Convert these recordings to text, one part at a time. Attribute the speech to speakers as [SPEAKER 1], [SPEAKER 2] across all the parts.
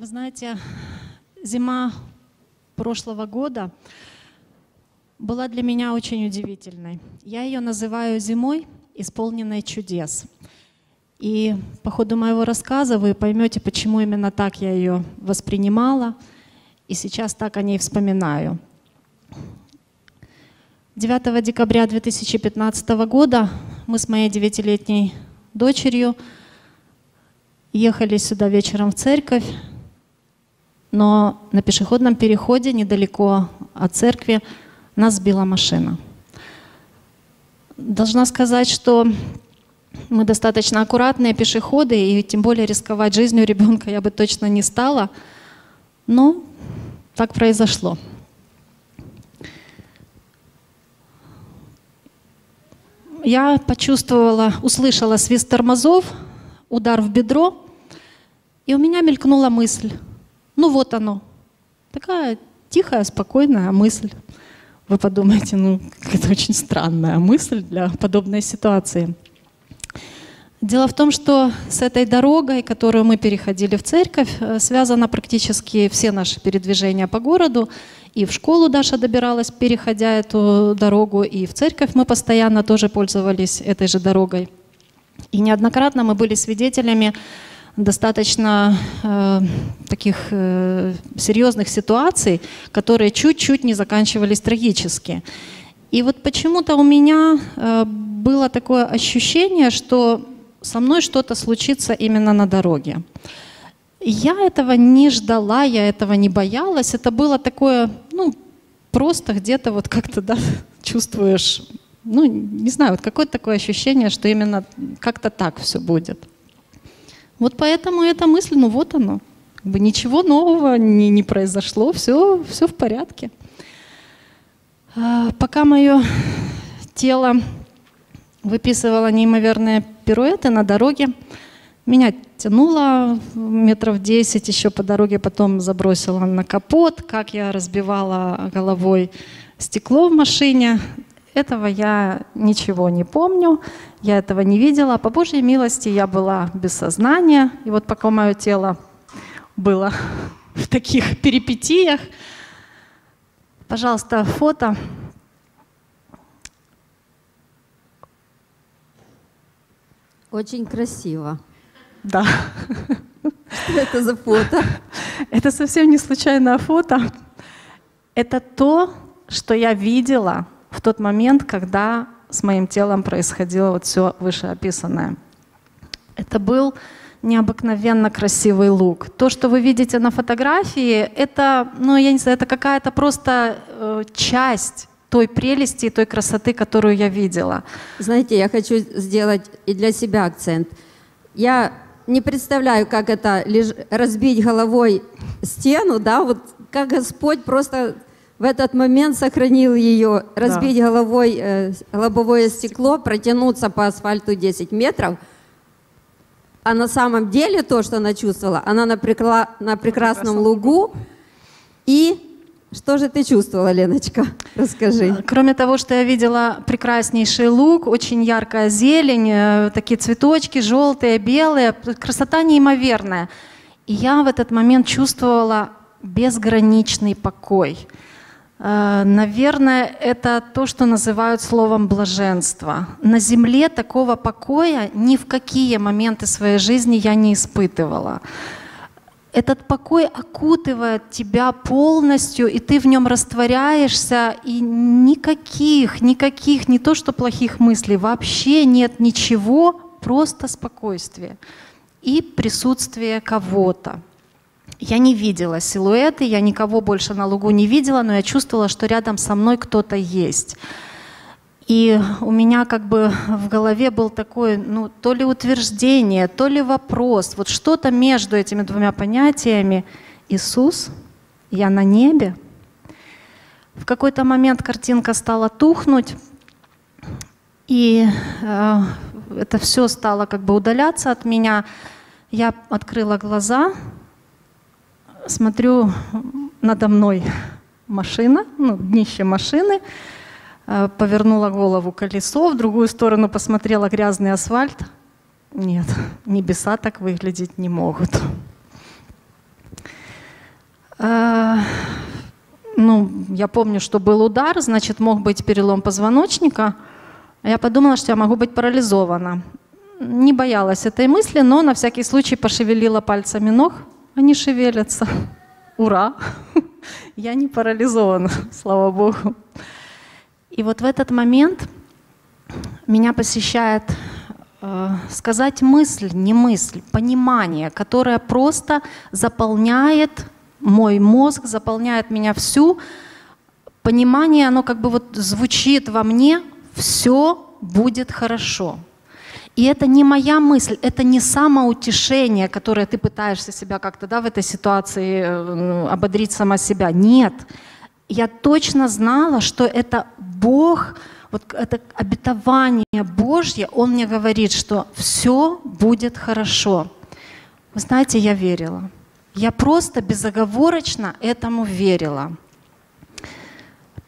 [SPEAKER 1] Вы знаете, зима прошлого года была для меня очень удивительной. Я ее называю зимой, исполненной чудес. И по ходу моего рассказа вы поймете, почему именно так я ее воспринимала, и сейчас так о ней вспоминаю. 9 декабря 2015 года мы с моей девятилетней дочерью ехали сюда вечером в церковь, но на пешеходном переходе недалеко от церкви нас сбила машина. Должна сказать, что мы достаточно аккуратные пешеходы, и тем более рисковать жизнью ребенка я бы точно не стала. Но так произошло. Я почувствовала, услышала свист тормозов, удар в бедро, и у меня мелькнула мысль – ну вот оно. Такая тихая, спокойная мысль. Вы подумаете, ну, это очень странная мысль для подобной ситуации. Дело в том, что с этой дорогой, которую мы переходили в церковь, э, связано практически все наши передвижения по городу. И в школу Даша добиралась, переходя эту дорогу, и в церковь мы постоянно тоже пользовались этой же дорогой. И неоднократно мы были свидетелями достаточно э, таких э, серьезных ситуаций, которые чуть-чуть не заканчивались трагически. И вот почему-то у меня э, было такое ощущение, что со мной что-то случится именно на дороге. Я этого не ждала, я этого не боялась. Это было такое, ну, просто где-то вот как-то, да, чувствуешь, ну, не знаю, вот какое-то такое ощущение, что именно как-то так все будет. Вот поэтому эта мысль, ну вот оно. Как бы ничего нового не, не произошло, все, все в порядке. А, пока мое тело выписывало неимоверные пируэты на дороге, меня тянуло метров 10 еще по дороге, потом забросило на капот, как я разбивала головой стекло в машине. Этого я ничего не помню, я этого не видела. По Божьей милости я была без сознания. И вот пока мое тело было в таких перипетиях, пожалуйста, фото.
[SPEAKER 2] Очень красиво.
[SPEAKER 1] Да.
[SPEAKER 2] Что это за фото?
[SPEAKER 1] Это совсем не случайное фото. Это то, что я видела – в тот момент, когда с моим телом происходило вот все вышеописанное. Это был необыкновенно красивый лук. То, что вы видите на фотографии, это, ну, я не знаю, это какая-то просто э, часть той прелести и той красоты, которую я видела.
[SPEAKER 2] Знаете, я хочу сделать и для себя акцент. Я не представляю, как это леж... разбить головой стену, да, вот как Господь просто в этот момент сохранил ее, разбить да. головой э, лобовое стекло, протянуться по асфальту 10 метров. А на самом деле то, что она чувствовала, она на, прикла, на прекрасном лугу. И что же ты чувствовала, Леночка? Расскажи.
[SPEAKER 1] Кроме того, что я видела прекраснейший луг, очень яркая зелень, э, такие цветочки желтые, белые, красота неимоверная. И я в этот момент чувствовала безграничный покой. Э, наверное, это то, что называют словом блаженство. На земле такого покоя ни в какие моменты своей жизни я не испытывала. Этот покой окутывает тебя полностью, и ты в нем растворяешься, и никаких, никаких, не то что плохих мыслей, вообще нет ничего, просто спокойствие и присутствие кого-то. Я не видела силуэты, я никого больше на лугу не видела, но я чувствовала, что рядом со мной кто-то есть. И у меня как бы в голове был такой, ну, то ли утверждение, то ли вопрос, вот что-то между этими двумя понятиями. Иисус, я на небе. В какой-то момент картинка стала тухнуть, и э, это все стало как бы удаляться от меня. Я открыла глаза, смотрю надо мной машина, ну, днище машины, э, повернула голову колесо, в другую сторону посмотрела грязный асфальт. Нет, небеса так выглядеть не могут. Э, ну, я помню, что был удар, значит, мог быть перелом позвоночника. Я подумала, что я могу быть парализована. Не боялась этой мысли, но на всякий случай пошевелила пальцами ног – они шевелятся. Ура! Я не парализована, слава Богу. И вот в этот момент меня посещает э, сказать мысль, не мысль, понимание, которое просто заполняет мой мозг, заполняет меня всю. Понимание, оно как бы вот звучит во мне, все будет хорошо. И это не моя мысль, это не самоутешение, которое ты пытаешься себя как-то да, в этой ситуации э, ободрить сама себя. Нет. Я точно знала, что это Бог, вот это обетование Божье, Он мне говорит, что все будет хорошо. Вы знаете, я верила. Я просто безоговорочно этому верила.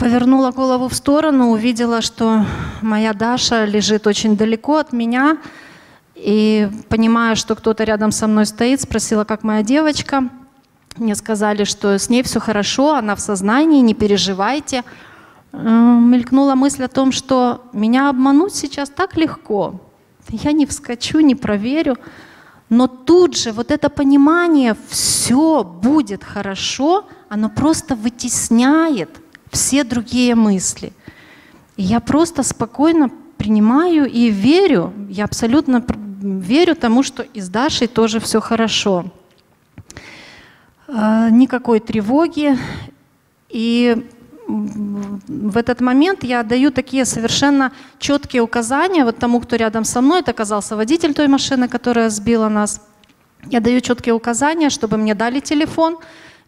[SPEAKER 1] Повернула голову в сторону, увидела, что моя Даша лежит очень далеко от меня. И понимая, что кто-то рядом со мной стоит, спросила, как моя девочка. Мне сказали, что с ней все хорошо, она в сознании, не переживайте. Э, мелькнула мысль о том, что меня обмануть сейчас так легко. Я не вскочу, не проверю. Но тут же вот это понимание, все будет хорошо, оно просто вытесняет все другие мысли. И я просто спокойно принимаю и верю, я абсолютно верю тому, что и с Дашей тоже все хорошо. А, никакой тревоги. И в этот момент я даю такие совершенно четкие указания вот тому, кто рядом со мной, это оказался водитель той машины, которая сбила нас. Я даю четкие указания, чтобы мне дали телефон,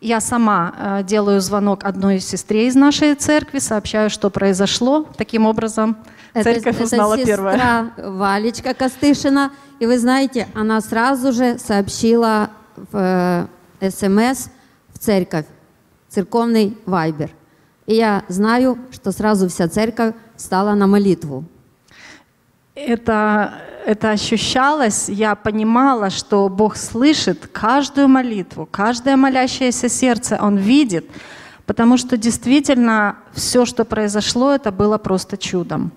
[SPEAKER 1] я сама э, делаю звонок одной сестре из нашей церкви, сообщаю, что произошло. Таким образом, церковь это, узнала
[SPEAKER 2] это
[SPEAKER 1] первая.
[SPEAKER 2] сестра Валечка Костышина. И вы знаете, она сразу же сообщила в э, СМС в церковь, церковный вайбер. И я знаю, что сразу вся церковь стала на молитву.
[SPEAKER 1] Это это ощущалось, я понимала, что Бог слышит каждую молитву, каждое молящееся сердце Он видит, потому что действительно все, что произошло, это было просто чудом.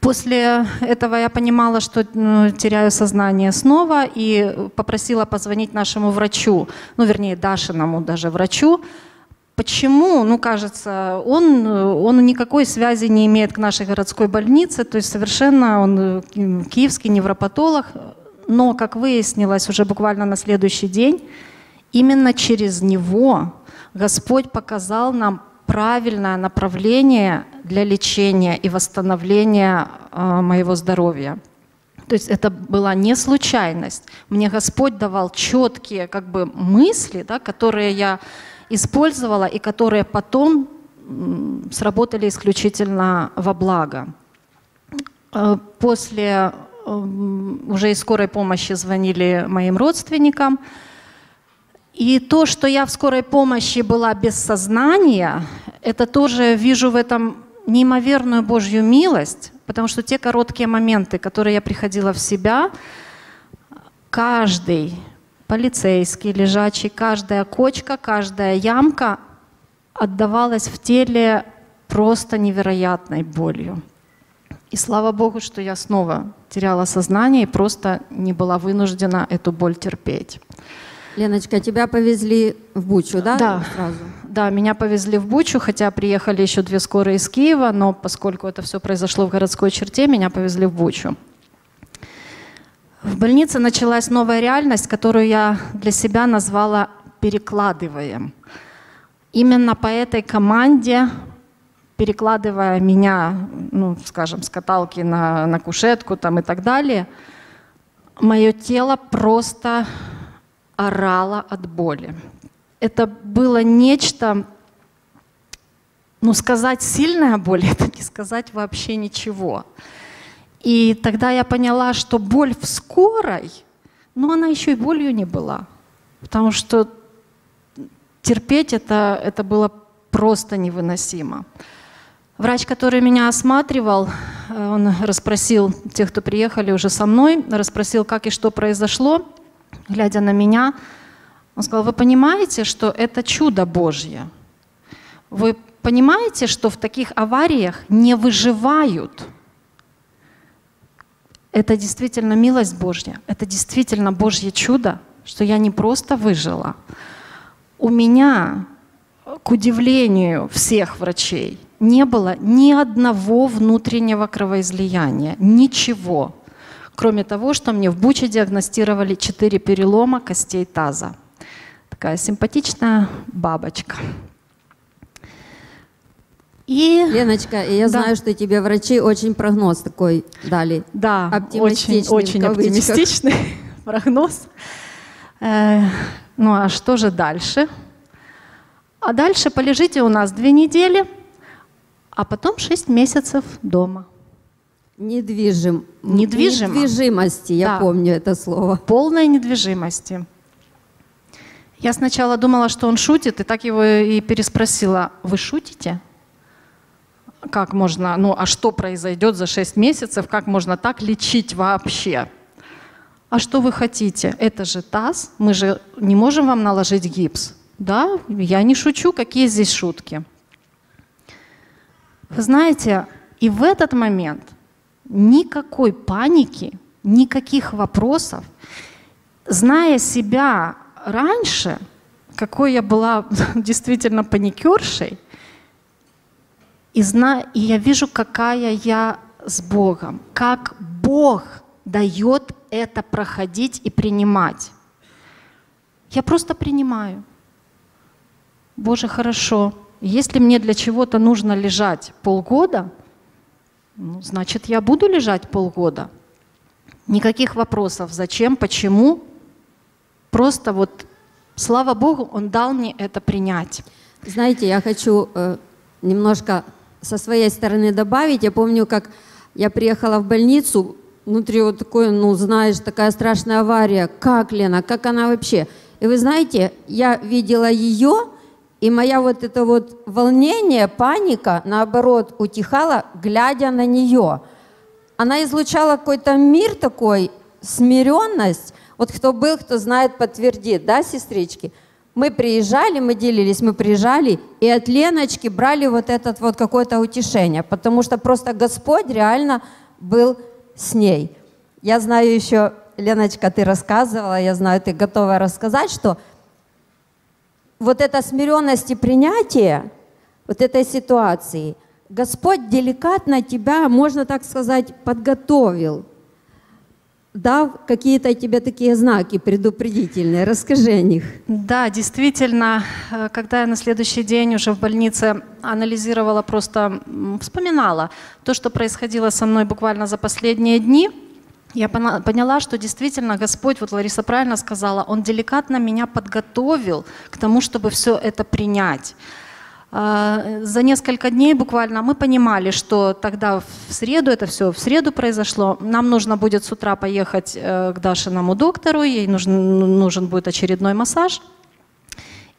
[SPEAKER 1] После этого я понимала, что ну, теряю сознание снова и попросила позвонить нашему врачу, ну вернее Дашиному даже врачу, Почему? Ну, кажется, он, он никакой связи не имеет к нашей городской больнице, то есть совершенно он киевский невропатолог, но, как выяснилось уже буквально на следующий день, именно через него Господь показал нам правильное направление для лечения и восстановления э, моего здоровья. То есть это была не случайность. Мне Господь давал четкие как бы, мысли, да, которые я использовала и которые потом сработали исключительно во благо. Э, после уже из скорой помощи звонили моим родственникам. И то, что я в скорой помощи была без сознания, это тоже вижу в этом неимоверную Божью милость, потому что те короткие моменты, которые я приходила в себя, каждый полицейский, лежачий, каждая кочка, каждая ямка отдавалась в теле просто невероятной болью. И слава Богу, что я снова теряла сознание и просто не была вынуждена эту боль терпеть.
[SPEAKER 2] Леночка, тебя повезли в Бучу, да?
[SPEAKER 1] Да, сразу? да, меня повезли в Бучу, хотя приехали еще две скорые из Киева, но поскольку это все произошло в городской черте, меня повезли в Бучу. В больнице началась новая реальность, которую я для себя назвала «перекладываем». Именно по этой команде, перекладывая меня, ну, скажем, с каталки на, на кушетку там, и так далее, мое тело просто орало от боли. Это было нечто, ну, сказать сильная боль, это не сказать вообще ничего. И тогда я поняла, что боль в скорой, ну она еще и болью не была. Потому что терпеть это, это было просто невыносимо. Врач, который меня осматривал, э, он расспросил тех, кто приехали уже со мной, расспросил, как и что произошло, глядя на меня. Он сказал, вы понимаете, что это чудо Божье? Вы понимаете, что в таких авариях не выживают? Это действительно милость Божья, это действительно Божье чудо, что я не просто выжила. У меня, к удивлению всех врачей, не было ни одного внутреннего кровоизлияния, ничего, кроме того, что мне в Буче диагностировали четыре перелома костей таза. Такая симпатичная бабочка.
[SPEAKER 2] И... Леночка, я да. знаю, что тебе врачи очень прогноз такой дали.
[SPEAKER 1] Да, очень, очень оптимистичный прогноз. Э, ну а что же дальше? А дальше полежите у нас две недели, а потом шесть месяцев дома.
[SPEAKER 2] Недвижим.
[SPEAKER 1] Недвижимо.
[SPEAKER 2] Недвижимости, я да. помню это слово.
[SPEAKER 1] Полной недвижимости. Я сначала думала, что он шутит, и так его и переспросила, вы шутите? Как можно, ну а что произойдет за 6 месяцев, как можно так лечить вообще? А что вы хотите? Это же таз, мы же не можем вам наложить гипс. Да, я не шучу, какие здесь шутки. Вы знаете, и в этот момент никакой паники, никаких вопросов. Зная себя раньше, какой я была действительно паникершей, и, зна... и я вижу, какая я с Богом, как Бог дает это проходить и принимать. Я просто принимаю. Боже, хорошо. Если мне для чего-то нужно лежать полгода, ну, значит, я буду лежать полгода. Никаких вопросов, зачем, почему. Просто вот, слава Богу, Он дал мне это принять.
[SPEAKER 2] Знаете, я хочу э, немножко со своей стороны добавить. Я помню, как я приехала в больницу, внутри вот такой, ну, знаешь, такая страшная авария. Как, Лена, как она вообще? И вы знаете, я видела ее, и моя вот это вот волнение, паника, наоборот, утихала, глядя на нее. Она излучала какой-то мир такой, смиренность. Вот кто был, кто знает, подтвердит, да, сестрички? Мы приезжали, мы делились, мы приезжали, и от Леночки брали вот это вот какое-то утешение, потому что просто Господь реально был с ней. Я знаю еще, Леночка, ты рассказывала, я знаю, ты готова рассказать, что вот эта смиренность и принятие вот этой ситуации, Господь деликатно тебя, можно так сказать, подготовил дав какие-то тебе такие знаки предупредительные. Расскажи о них.
[SPEAKER 1] Да, действительно, э, когда я на следующий день уже в больнице анализировала, просто вспоминала то, что происходило со мной буквально за последние дни, я поняла, что действительно Господь, вот Лариса правильно сказала, Он деликатно меня подготовил к тому, чтобы все это принять. А, за несколько дней буквально мы понимали, что тогда в среду, это все в среду произошло, нам нужно будет с утра поехать э, к Дашиному доктору, ей нужен, нужен будет очередной массаж.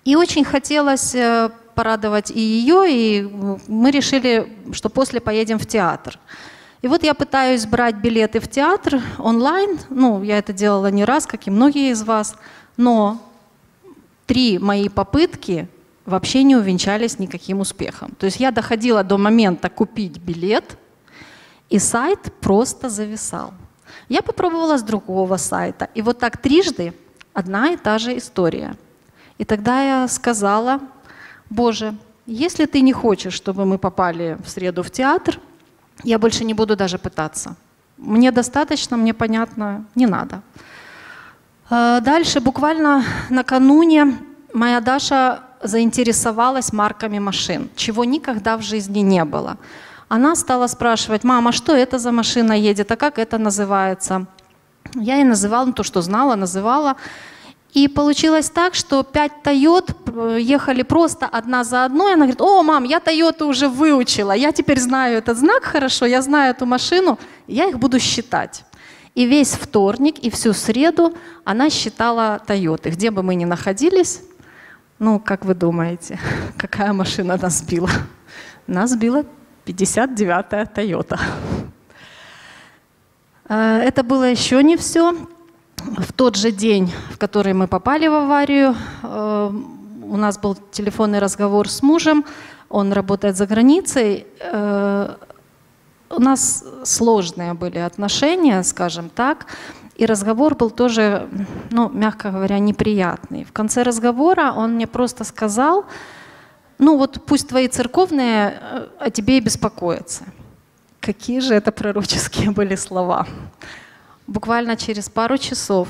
[SPEAKER 1] И очень хотелось э, порадовать и ее, и мы решили, что после поедем в театр. И вот я пытаюсь брать билеты в театр онлайн, ну, я это делала не раз, как и многие из вас, но три мои попытки вообще не увенчались никаким успехом. То есть я доходила до момента купить билет, и сайт просто зависал. Я попробовала с другого сайта, и вот так трижды одна и та же история. И тогда я сказала, Боже, если ты не хочешь, чтобы мы попали в среду в театр, я больше не буду даже пытаться. Мне достаточно, мне понятно, не надо. Э, дальше, буквально накануне, моя Даша заинтересовалась марками машин, чего никогда в жизни не было. Она стала спрашивать, мама, что это за машина едет, а как это называется? Я ей называла ну, то, что знала, называла. И получилось так, что пять Тойот ехали просто одна за одной. Она говорит, о, мам, я Тойоту уже выучила, я теперь знаю этот знак хорошо, я знаю эту машину, я их буду считать. И весь вторник и всю среду она считала Тойоты. Где бы мы ни находились, ну, как вы думаете, какая машина нас сбила? Нас сбила 59-я Toyota. Э, это было еще не все. В тот же день, в который мы попали в аварию, э, у нас был телефонный разговор с мужем, он работает за границей. У нас сложные были отношения, скажем так, и разговор был тоже, ну, мягко говоря, неприятный. В конце разговора он мне просто сказал, ну вот пусть твои церковные э, о тебе и беспокоятся. Какие же это пророческие были слова. Буквально через пару часов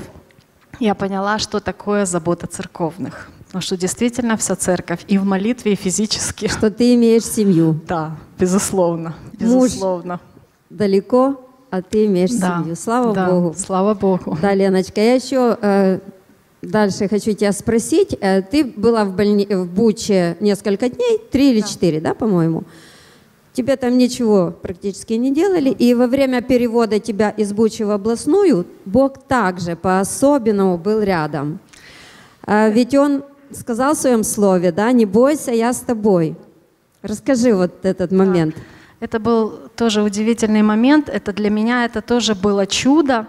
[SPEAKER 1] я поняла, что такое забота церковных. Потому что действительно вся церковь и в молитве, и физически.
[SPEAKER 2] Что ты имеешь семью.
[SPEAKER 1] Да, безусловно. Безусловно.
[SPEAKER 2] Муж далеко, а ты имеешь
[SPEAKER 1] да,
[SPEAKER 2] семью. Слава
[SPEAKER 1] да,
[SPEAKER 2] Богу.
[SPEAKER 1] Слава Богу.
[SPEAKER 2] Да, Леночка, я еще э, дальше хочу тебя спросить. Э, ты была в, больни... в Буче несколько дней, три или четыре, да, по-моему? Тебе там ничего практически не делали, и во время перевода тебя из Бучи в областную Бог также по-особенному был рядом. А ведь Он сказал в своем слове, да, не бойся, я с тобой. Расскажи вот этот момент.
[SPEAKER 1] Это был тоже удивительный момент. Это для меня это тоже было чудо.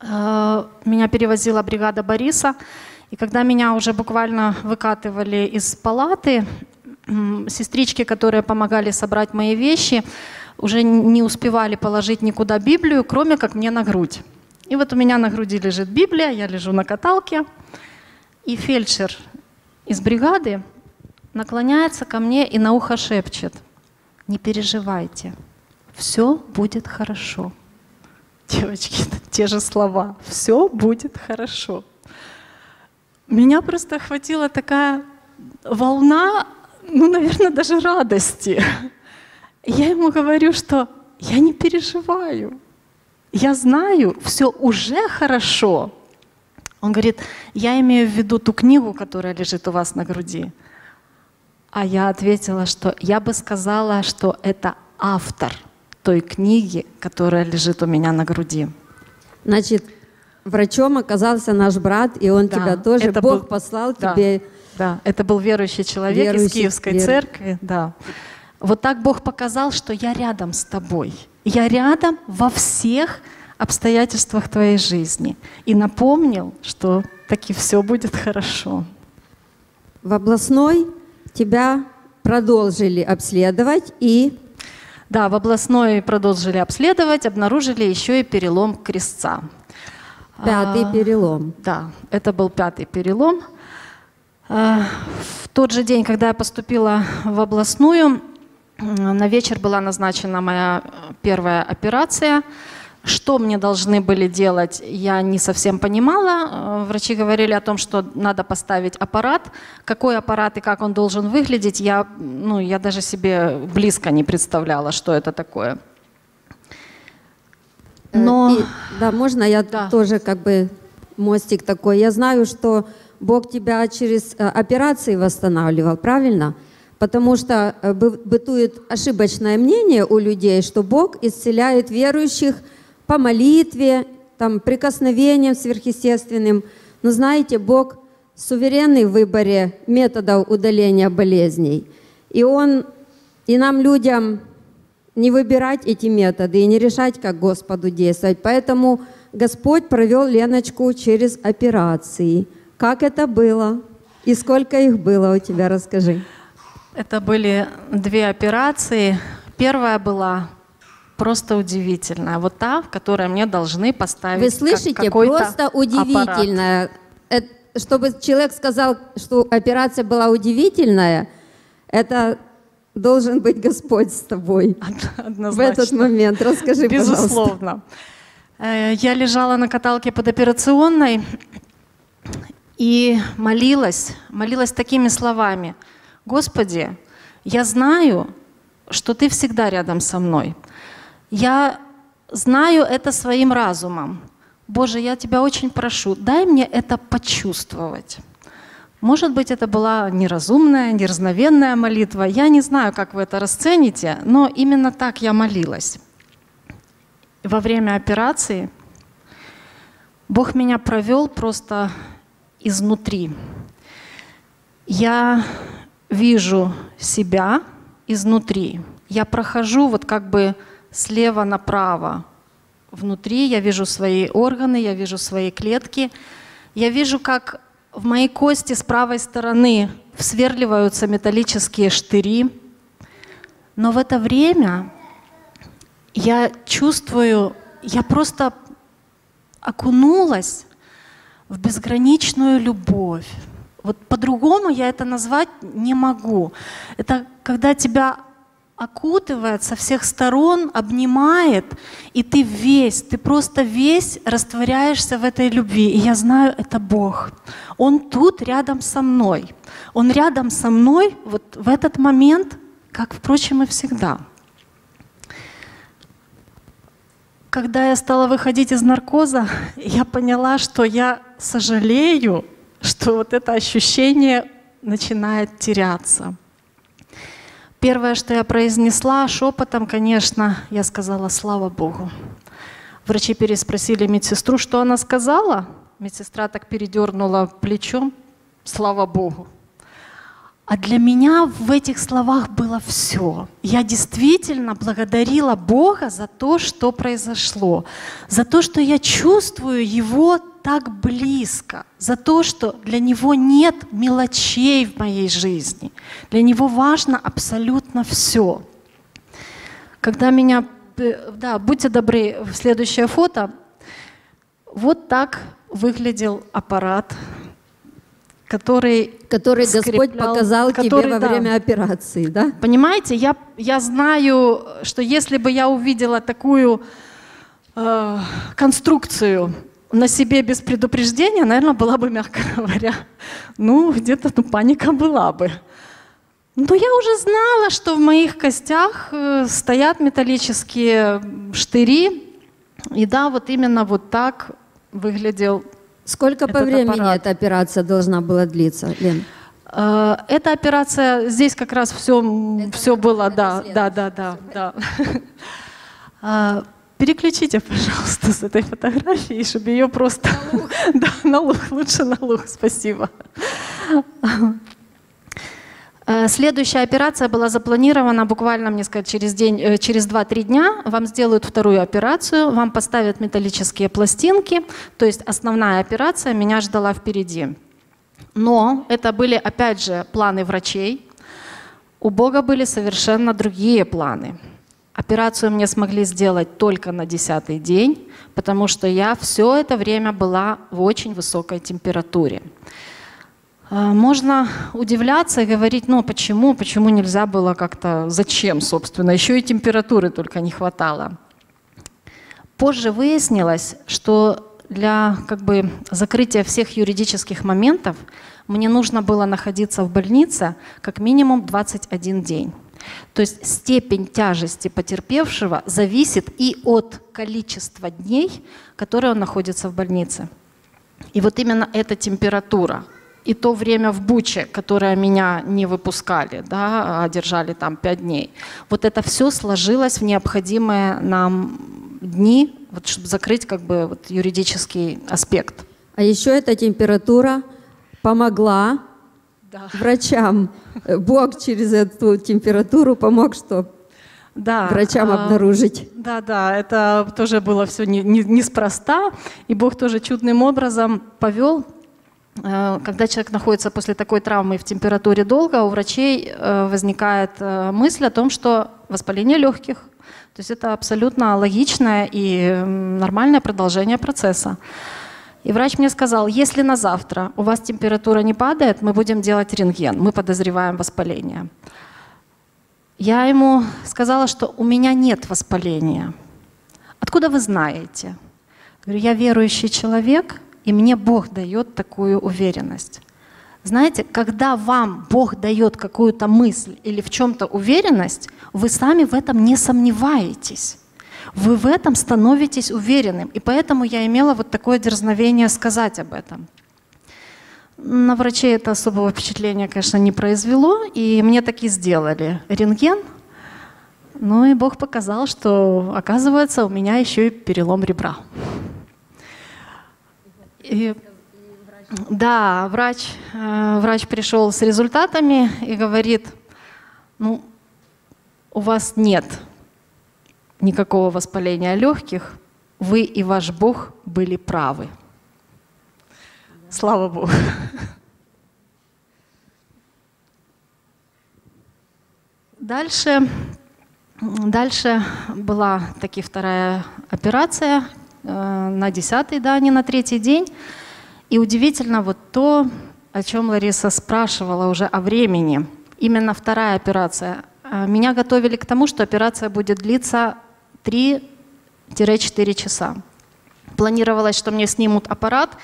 [SPEAKER 1] Э, меня перевозила бригада Бориса, и когда меня уже буквально выкатывали из палаты, сестрички, которые помогали собрать мои вещи, уже не успевали положить никуда Библию, кроме как мне на грудь. И вот у меня на груди лежит Библия, я лежу на каталке, и фельдшер из бригады наклоняется ко мне и на ухо шепчет, не переживайте, все будет хорошо. Девочки, те же слова, все будет хорошо. Меня просто охватила такая волна ну, наверное, даже радости. Я ему говорю, что я не переживаю. Я знаю, все уже хорошо. Он говорит, я имею в виду ту книгу, которая лежит у вас на груди. А я ответила, что я бы сказала, что это автор той книги, которая лежит у меня на груди.
[SPEAKER 2] Значит, врачом оказался наш брат, и он да, тебя тоже, Бог был, послал да. тебе
[SPEAKER 1] да, это был верующий человек верующий, из Киевской вер... церкви. Да. Вот так Бог показал, что я рядом с тобой. Я рядом во всех обстоятельствах твоей жизни. И напомнил, что таки все будет хорошо.
[SPEAKER 2] В областной тебя продолжили обследовать и...
[SPEAKER 1] Да, в областной продолжили обследовать, обнаружили еще и перелом крестца.
[SPEAKER 2] Пятый а, перелом.
[SPEAKER 1] Да, это был пятый перелом. Э, в тот же день, когда я поступила в областную, на вечер была назначена моя первая операция. Что мне должны были делать, я не совсем понимала. Э, врачи говорили о том, что надо поставить аппарат. Какой аппарат и как он должен выглядеть, я, ну, я даже себе близко не представляла, что это такое.
[SPEAKER 2] Э, Но... И, да, можно я да. тоже как бы мостик такой. Я знаю, что Бог тебя через э, операции восстанавливал, правильно? Потому что бытует ошибочное мнение у людей, что Бог исцеляет верующих по молитве, там, прикосновением сверхъестественным. Но знаете, Бог суверенный в выборе методов удаления болезней. И Он, и нам, людям, не выбирать эти методы и не решать, как Господу действовать. Поэтому Господь провел Леночку через операции – как это было? И сколько их было у тебя, расскажи.
[SPEAKER 1] Это были две операции. Первая была просто удивительная. Вот та, в которой мне должны поставить
[SPEAKER 2] Вы слышите? Просто удивительная. Это, чтобы человек сказал, что операция была удивительная, это должен быть Господь с тобой Однозначно. в этот момент. Расскажи,
[SPEAKER 1] Безусловно.
[SPEAKER 2] Пожалуйста.
[SPEAKER 1] Э, я лежала на каталке под операционной, и молилась, молилась такими словами. Господи, я знаю, что Ты всегда рядом со мной. Я знаю это своим разумом. Боже, я Тебя очень прошу, дай мне это почувствовать. Может быть, это была неразумная, неразновенная молитва. Я не знаю, как вы это расцените, но именно так я молилась. Во время операции Бог меня провел просто изнутри. Я вижу себя изнутри. Я прохожу вот как бы слева направо. Внутри я вижу свои органы, я вижу свои клетки. Я вижу, как в моей кости с правой стороны всверливаются металлические штыри. Но в это время я чувствую, я просто окунулась в безграничную любовь. Вот по-другому я это назвать не могу. Это когда тебя окутывает со всех сторон, обнимает, и ты весь, ты просто весь растворяешься в этой любви. И я знаю, это Бог. Он тут рядом со мной. Он рядом со мной вот в этот момент, как, впрочем, и всегда. Когда я стала выходить из наркоза, я поняла, что я сожалею, что вот это ощущение начинает теряться. Первое, что я произнесла шепотом, конечно, я сказала «Слава Богу». Врачи переспросили медсестру, что она сказала. Медсестра так передернула плечом «Слава Богу». А для меня в этих словах было все. Я действительно благодарила Бога за то, что произошло, за то, что я чувствую Его так близко, за то, что для Него нет мелочей в моей жизни. Для Него важно абсолютно все. Когда меня... Э, да, будьте добры, следующее фото. Вот так выглядел аппарат который,
[SPEAKER 2] который Господь показал который, тебе во да. время операции, да?
[SPEAKER 1] Понимаете, я, я знаю, что если бы я увидела такую э, конструкцию на себе без предупреждения, наверное, была бы, мягко говоря, ну, где-то ну, паника была бы. Но я уже знала, что в моих костях э, стоят металлические штыри, и да, вот именно вот так выглядел
[SPEAKER 2] Сколько по времени аппарат. эта операция должна была длиться, Лен?
[SPEAKER 1] Э, эта операция, здесь как раз все, это, все было, это да, да, да, да, да, да. Переключите, пожалуйста, с этой фотографии, чтобы ее просто... На лух. да, на лух, лучше на лух, спасибо. Э, следующая операция была запланирована буквально, мне сказать, через, день, э, через 2-3 дня. Вам сделают вторую операцию, вам поставят металлические пластинки. То есть основная операция меня ждала впереди. Но это были, опять же, планы врачей. У Бога были совершенно другие планы. Операцию мне смогли сделать только на десятый день, потому что я все это время была в очень высокой температуре. А, можно удивляться и говорить, ну почему, почему нельзя было как-то, зачем, собственно, еще и температуры только не хватало. Позже выяснилось, что для как бы, закрытия всех юридических моментов мне нужно было находиться в больнице как минимум 21 день. То есть степень тяжести потерпевшего зависит и от количества дней, которые он находится в больнице. И вот именно эта температура – и то время в Буче, которое меня не выпускали, да, а держали там пять дней. Вот это все сложилось в необходимые нам дни, вот, чтобы закрыть как бы вот, юридический аспект.
[SPEAKER 2] А еще эта температура помогла да. врачам. Бог через эту температуру помог что? Да, врачам а, обнаружить.
[SPEAKER 1] Да, да, это тоже было все не, не, неспроста, и Бог тоже чудным образом повел когда человек находится после такой травмы в температуре долго, у врачей э, возникает э, мысль о том, что воспаление легких. То есть это абсолютно логичное и нормальное продолжение процесса. И врач мне сказал, если на завтра у вас температура не падает, мы будем делать рентген, мы подозреваем воспаление. Я ему сказала, что у меня нет воспаления. Откуда вы знаете? Говорю, я верующий человек, и мне Бог дает такую уверенность. Знаете, когда вам Бог дает какую-то мысль или в чем-то уверенность, вы сами в этом не сомневаетесь. Вы в этом становитесь уверенным. И поэтому я имела вот такое дерзновение сказать об этом. На врачей это особого впечатления, конечно, не произвело, и мне так и сделали рентген. Ну и Бог показал, что, оказывается, у меня еще и перелом ребра. И, да, врач, э, врач пришел с результатами и говорит, ну, у вас нет никакого воспаления легких, вы и ваш Бог были правы. Слава Богу. Дальше, дальше была таки вторая операция на десятый, да, не на третий день. И удивительно вот то, о чем Лариса спрашивала уже о времени. Именно вторая операция. Э, меня готовили к тому, что операция будет длиться 3-4 часа. Планировалось, что мне снимут аппарат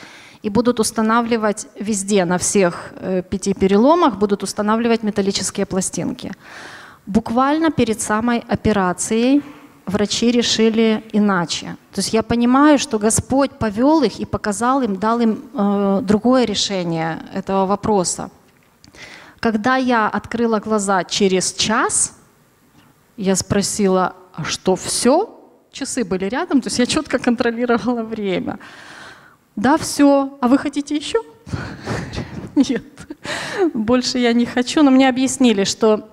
[SPEAKER 1] и будут устанавливать везде, на всех э, пяти переломах, будут устанавливать металлические пластинки. Буквально перед самой операцией врачи решили иначе. То есть я понимаю, что Господь повел их и показал им, дал им э, другое решение этого вопроса. Когда я открыла глаза через час, я спросила, а что все? Часы были рядом, то есть я четко контролировала время. Да, все. А вы хотите еще? Нет, больше я не хочу. Но мне объяснили, что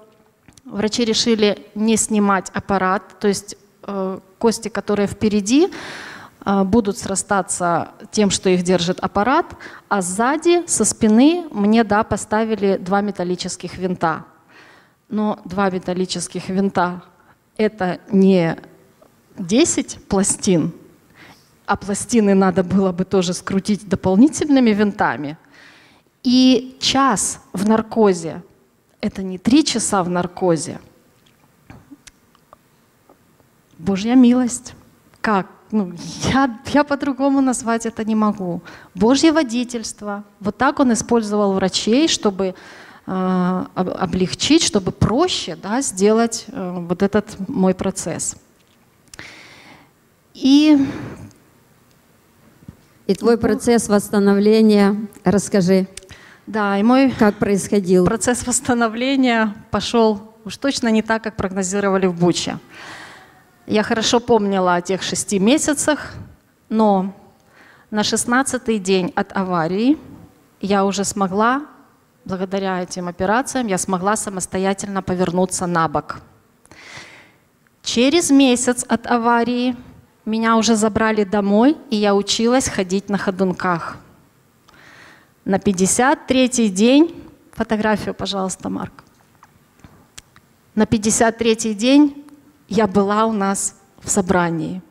[SPEAKER 1] Врачи решили не снимать аппарат, то есть кости, которые впереди, э, будут срастаться тем, что их держит аппарат, а сзади, со спины, мне да, поставили два металлических винта. Но два металлических винта — это не 10 пластин, а пластины надо было бы тоже скрутить дополнительными винтами. И час в наркозе это не три часа в наркозе. Божья милость. Как? Ну, я, я по-другому назвать это не могу. Божье водительство. Вот так он использовал врачей, чтобы э, облегчить, чтобы проще да, сделать э, вот этот мой процесс. И
[SPEAKER 2] и твой процесс восстановления, расскажи.
[SPEAKER 1] Да, и мой
[SPEAKER 2] как происходил?
[SPEAKER 1] процесс восстановления пошел уж точно не так, как прогнозировали в Буче. Я хорошо помнила о тех шести месяцах, но на шестнадцатый день от аварии я уже смогла, благодаря этим операциям, я смогла самостоятельно повернуться на бок. Через месяц от аварии меня уже забрали домой, и я училась ходить на ходунках – на 53-й день, фотографию, пожалуйста, Марк. На 53-й день я была у нас в собрании.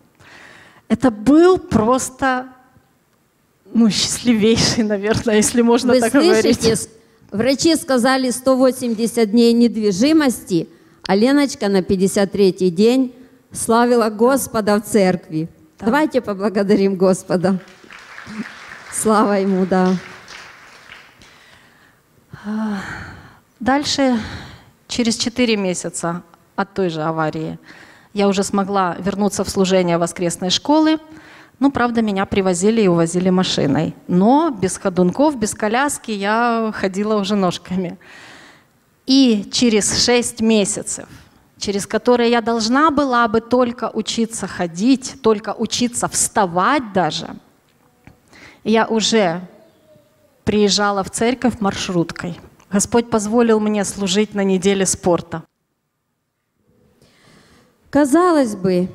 [SPEAKER 1] Это был просто ну, счастливейший, наверное, если можно
[SPEAKER 2] Вы
[SPEAKER 1] так
[SPEAKER 2] слышите?
[SPEAKER 1] говорить.
[SPEAKER 2] Врачи сказали 180 дней недвижимости, а Леночка на 53-й день славила Господа в церкви. Да. Давайте поблагодарим Господа. Слава Ему, да.
[SPEAKER 1] Дальше, через 4 месяца от той же аварии, я уже смогла вернуться в служение воскресной школы. Ну, правда, меня привозили и увозили машиной. Но без ходунков, без коляски я ходила уже ножками. И через 6 месяцев, через которые я должна была бы только учиться ходить, только учиться вставать даже, я уже приезжала в церковь маршруткой. Господь позволил мне служить на неделе спорта.
[SPEAKER 2] Казалось бы,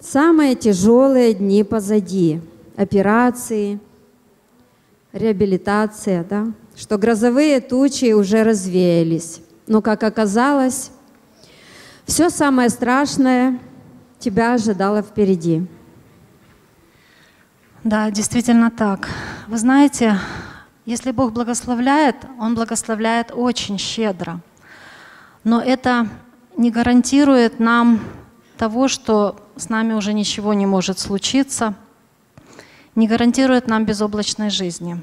[SPEAKER 2] самые тяжелые дни позади. Операции, реабилитация, да? что грозовые тучи уже развеялись. Но, как оказалось, все самое страшное тебя ожидало впереди.
[SPEAKER 1] Да, действительно так. Вы знаете, если Бог благословляет, Он благословляет очень щедро. Но это не гарантирует нам того, что с нами уже ничего не может случиться, не гарантирует нам безоблачной жизни.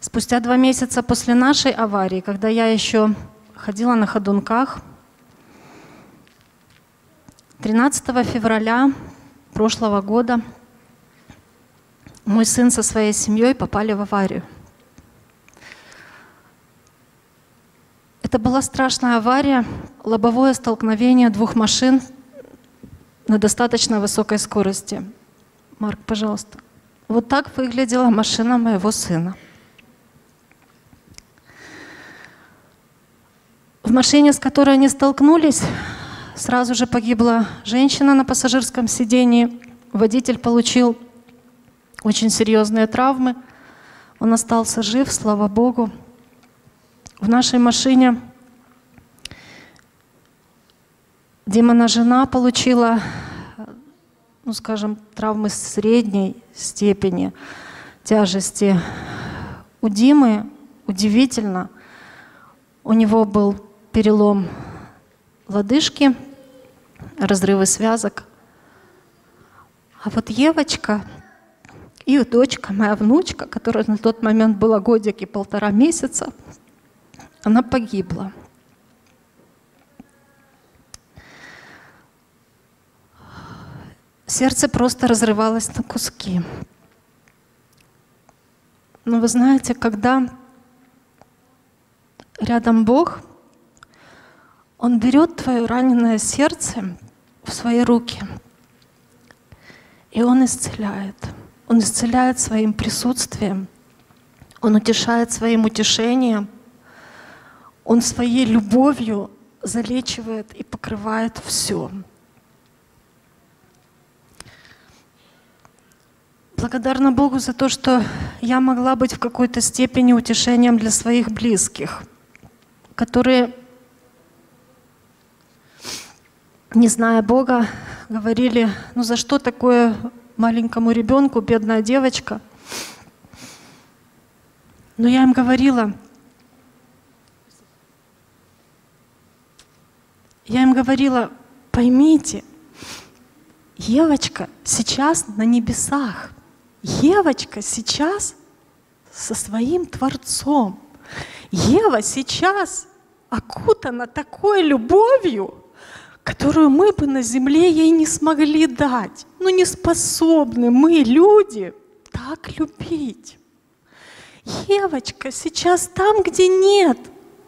[SPEAKER 1] Спустя два месяца после нашей аварии, когда я еще ходила на ходунках, 13 февраля прошлого года мой сын со своей семьей попали в аварию. Это была страшная авария, лобовое столкновение двух машин на достаточно высокой скорости. Марк, пожалуйста. Вот так выглядела машина моего сына. В машине, с которой они столкнулись, сразу же погибла женщина на пассажирском сидении. Водитель получил очень серьезные травмы. Он остался жив, слава Богу. В нашей машине Димона жена получила, ну скажем, травмы средней степени тяжести. У Димы удивительно, у него был перелом лодыжки, разрывы связок. А вот Евочка и дочка, моя внучка, которая на тот момент была годик и полтора месяца, она погибла. Сердце просто разрывалось на куски. Но вы знаете, когда рядом Бог, Он берет твое раненое сердце в свои руки, и Он исцеляет. Он исцеляет своим присутствием, Он утешает своим утешением, Он своей любовью залечивает и покрывает все. Благодарна Богу за то, что я могла быть в какой-то степени утешением для своих близких, которые, не зная Бога, говорили, ну за что такое маленькому ребенку, бедная девочка. Но я им говорила, я им говорила, поймите, Евочка сейчас на небесах. Евочка сейчас со своим Творцом. Ева сейчас окутана такой любовью, которую мы бы на земле ей не смогли дать. Ну не способны мы, люди, так любить. Евочка сейчас там, где нет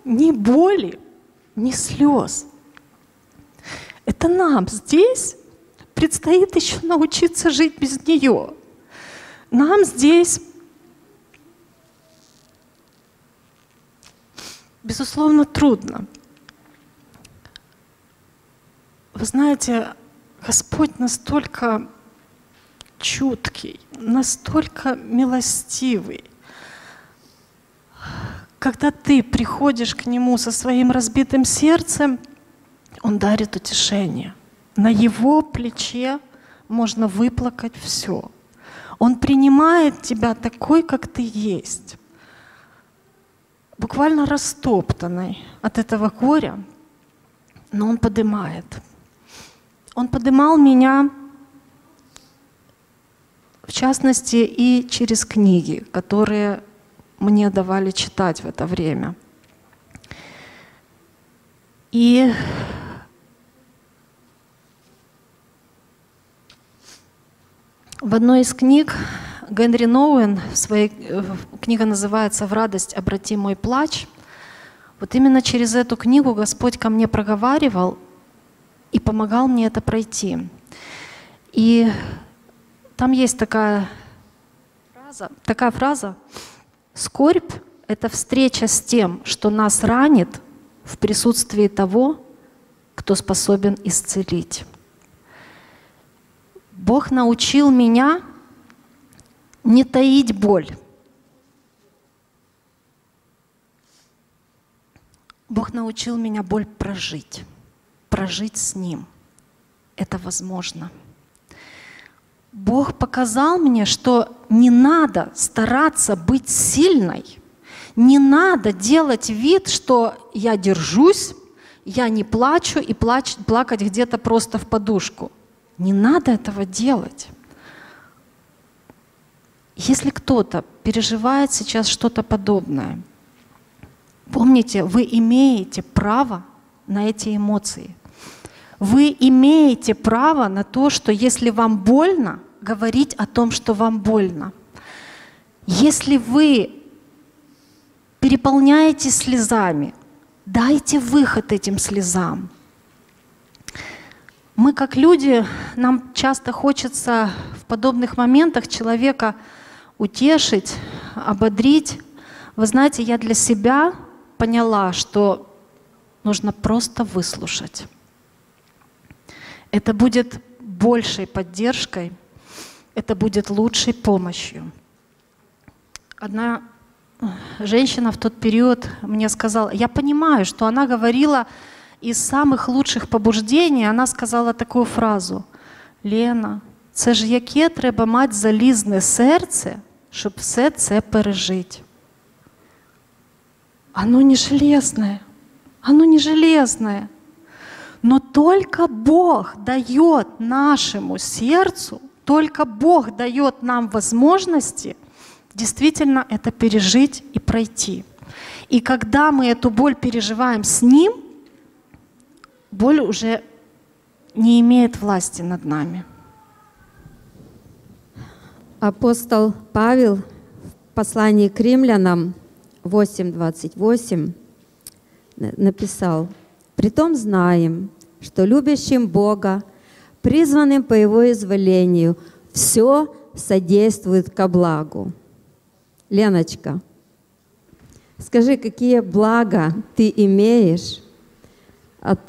[SPEAKER 1] ни боли, ни слез. Это нам здесь предстоит еще научиться жить без нее. Нам здесь, безусловно, трудно. Вы знаете, Господь настолько чуткий, настолько милостивый. Когда ты приходишь к Нему со своим разбитым сердцем, Он дарит утешение. На Его плече можно выплакать все. Он принимает тебя такой, как ты есть. Буквально растоптанный от этого горя, но Он поднимает. Он поднимал меня, в частности, и через книги, которые мне давали читать в это время. И В одной из книг Генри Ноуэн, своей, книга называется «В радость обрати мой плач», вот именно через эту книгу Господь ко мне проговаривал и помогал мне это пройти. И там есть такая фраза, такая фраза «Скорбь — это встреча с тем, что нас ранит в присутствии того, кто способен исцелить». Бог научил меня не таить боль. Бог научил меня боль прожить, прожить с Ним. Это возможно. Бог показал мне, что не надо стараться быть сильной, не надо делать вид, что я держусь, я не плачу и плач, плакать где-то просто в подушку. Не надо этого делать. Если кто-то переживает сейчас что-то подобное, помните, вы имеете право на эти эмоции. Вы имеете право на то, что если вам больно, говорить о том, что вам больно. Если вы переполняете слезами, дайте выход этим слезам. Мы как люди, нам часто хочется в подобных моментах человека утешить, ободрить. Вы знаете, я для себя поняла, что нужно просто выслушать. Это будет большей поддержкой, это будет лучшей помощью. одна женщина в тот период мне сказала, я понимаю, что она говорила из самых лучших побуждений, она сказала такую фразу, Лена, це ж яке треба мати залізне серце, щоб все це пережити. Оно не железное, оно не железное. Но только Бог дает нашему сердцу, только Бог дает нам возможности действительно это пережить и пройти. И когда мы эту боль переживаем с Ним, боль уже не имеет власти над нами.
[SPEAKER 2] Апостол Павел в послании к римлянам 8.28 написал, «Притом знаем, что любящим Бога, призванным по Его изволению, все содействует ко благу». Леночка, скажи, какие блага ты имеешь от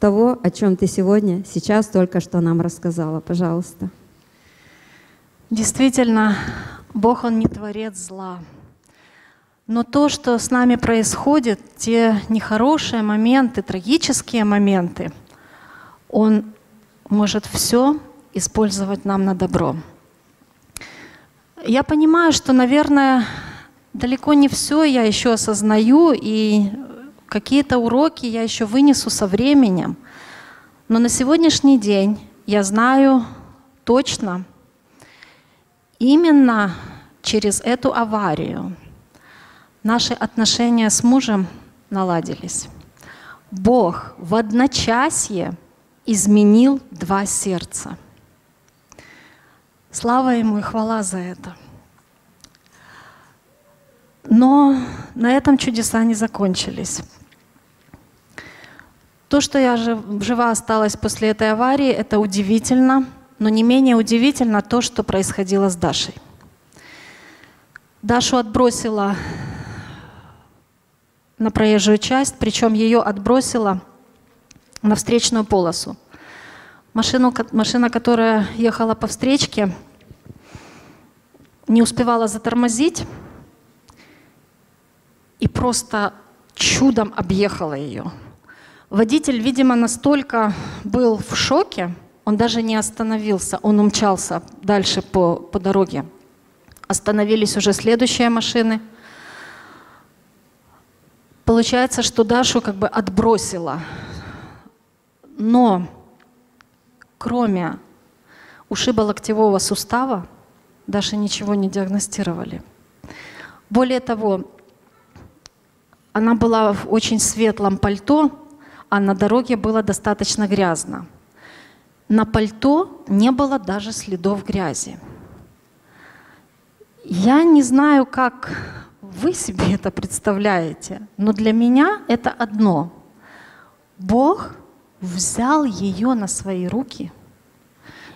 [SPEAKER 2] того, о чем ты сегодня, сейчас только что нам рассказала, пожалуйста.
[SPEAKER 1] Действительно, Бог, Он не творец зла. Но то, что с нами происходит, те нехорошие моменты, трагические моменты, Он может все использовать нам на добро. Я понимаю, что, наверное, далеко не все я еще осознаю, и какие-то уроки я еще вынесу со временем. Но на сегодняшний день я знаю точно, Именно через эту аварию наши отношения с мужем наладились. Бог в одночасье изменил два сердца. Слава Ему и хвала за это. Но на этом чудеса не закончились. То, что я жива осталась после этой аварии, это удивительно – но не менее удивительно то, что происходило с Дашей. Дашу отбросила на проезжую часть, причем ее отбросила на встречную полосу. Машину, машина, которая ехала по встречке, не успевала затормозить и просто чудом объехала ее. Водитель, видимо, настолько был в шоке, он даже не остановился, он умчался дальше по, по дороге. Остановились уже следующие машины. Получается, что Дашу как бы отбросила. Но кроме ушиба локтевого сустава, Даше ничего не диагностировали. Более того, она была в очень светлом пальто, а на дороге было достаточно грязно. На пальто не было даже следов грязи. Я не знаю, как вы себе это представляете, но для меня это одно. Бог взял ее на свои руки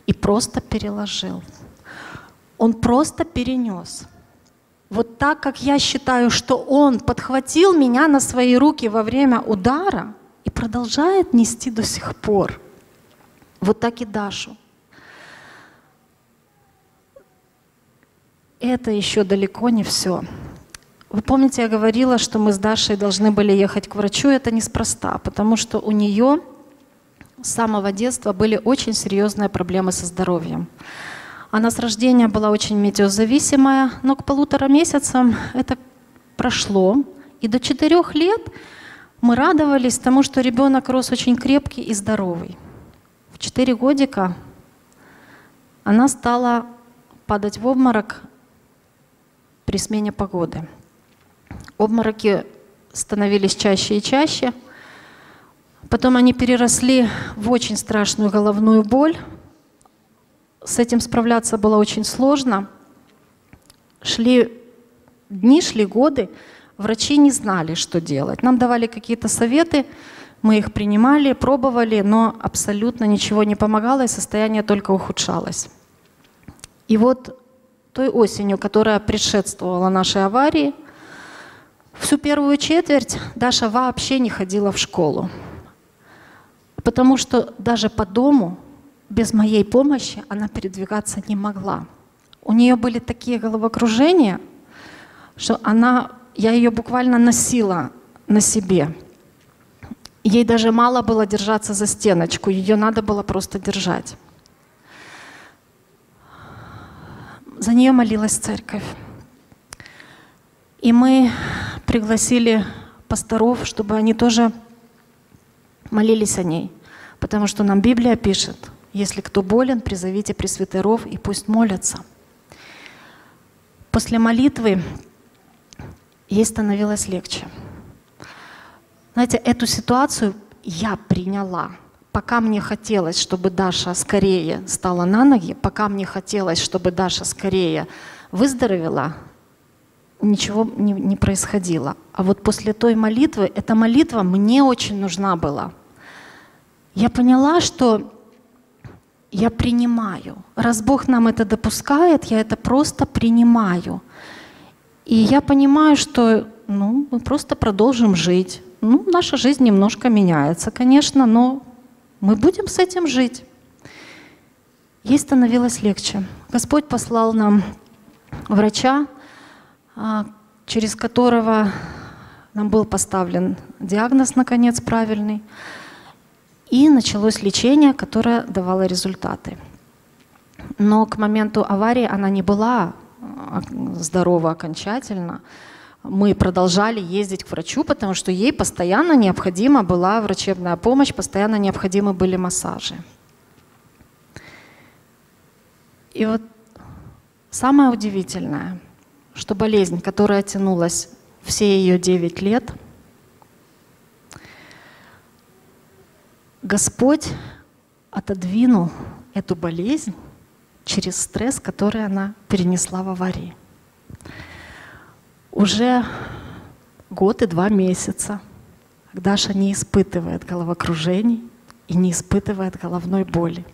[SPEAKER 1] и просто переложил. Он просто перенес. Вот так как я считаю, что Он подхватил меня на свои руки во время удара продолжает нести до сих пор – вот так и Дашу. Это еще далеко не все. Вы помните, я говорила, что мы с Дашей должны были ехать к врачу. Это неспроста, потому что у нее с самого детства были очень серьезные проблемы со здоровьем. Она с рождения была очень метеозависимая, но к полутора месяцам это прошло. И до четырех лет мы радовались тому, что ребенок рос очень крепкий и здоровый. В 4 годика она стала падать в обморок при смене погоды. Обмороки становились чаще и чаще. Потом они переросли в очень страшную головную боль. С этим справляться было очень сложно. Шли дни, шли годы. Врачи не знали, что делать. Нам давали какие-то советы, мы их принимали, пробовали, но абсолютно ничего не помогало, и состояние только ухудшалось. И вот той осенью, которая предшествовала нашей аварии, всю первую четверть Даша вообще не ходила в школу. Потому что даже по дому без моей помощи она передвигаться не могла. У нее были такие головокружения, что она, я ее буквально носила на себе. Ей даже мало было держаться за стеночку, ее надо было просто держать. За нее молилась церковь. И мы пригласили пасторов, чтобы они тоже молились о ней. Потому что нам Библия пишет, если кто болен, призовите пресвитеров и пусть молятся. После молитвы ей становилось легче. Знаете, эту ситуацию я приняла. Пока мне хотелось, чтобы Даша скорее стала на ноги, пока мне хотелось, чтобы Даша скорее выздоровела, ничего не, не происходило. А вот после той молитвы, эта молитва мне очень нужна была. Я поняла, что я принимаю. Раз Бог нам это допускает, я это просто принимаю. И я понимаю, что ну, мы просто продолжим жить. Ну, наша жизнь немножко меняется, конечно, но мы будем с этим жить. Ей становилось легче. Господь послал нам врача, а, через которого нам был поставлен диагноз, наконец, правильный. И началось лечение, которое давало результаты. Но к моменту аварии она не была здорова окончательно. Мы продолжали ездить к врачу, потому что ей постоянно необходима была врачебная помощь, постоянно необходимы были массажи. И вот самое удивительное – что болезнь, которая тянулась все ее 9 лет, Господь отодвинул эту болезнь через стресс, который она перенесла в аварии. Уже год и два месяца Даша не испытывает головокружений и не испытывает головной боли.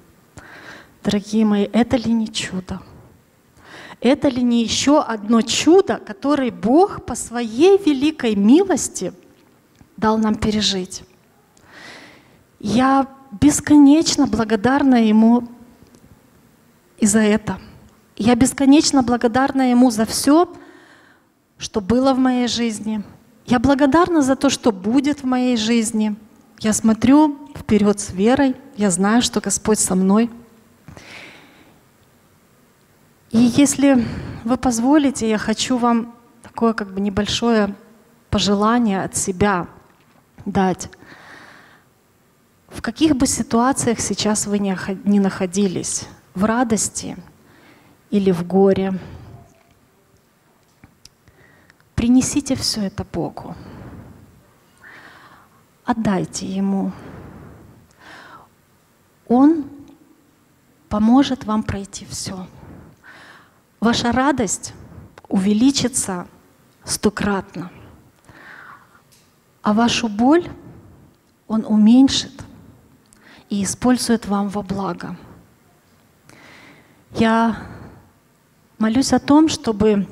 [SPEAKER 1] Дорогие мои, это ли не чудо? Это ли не еще одно чудо, которое Бог по своей великой милости дал нам пережить? Я бесконечно благодарна Ему и за это. Я бесконечно благодарна Ему за все, что было в моей жизни. Я благодарна за то, что будет в моей жизни. Я смотрю вперед с верой. Я знаю, что Господь со мной. И если вы позволите, я хочу вам такое как бы небольшое пожелание от себя дать. В каких бы ситуациях сейчас вы не находились, в радости или в горе, принесите все это Богу. Отдайте Ему. Он поможет вам пройти все ваша радость увеличится стократно, а вашу боль Он уменьшит и использует вам во благо. Я молюсь о том, чтобы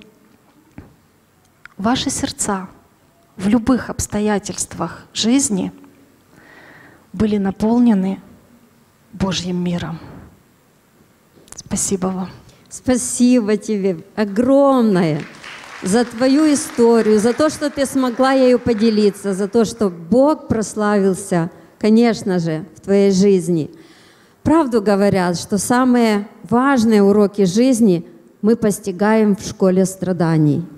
[SPEAKER 1] ваши сердца в любых обстоятельствах жизни были наполнены Божьим миром. Спасибо вам.
[SPEAKER 2] Спасибо тебе огромное за твою историю, за то, что ты смогла ею поделиться, за то, что Бог прославился, конечно же, в твоей жизни. Правду говорят, что самые важные уроки жизни мы постигаем в школе страданий –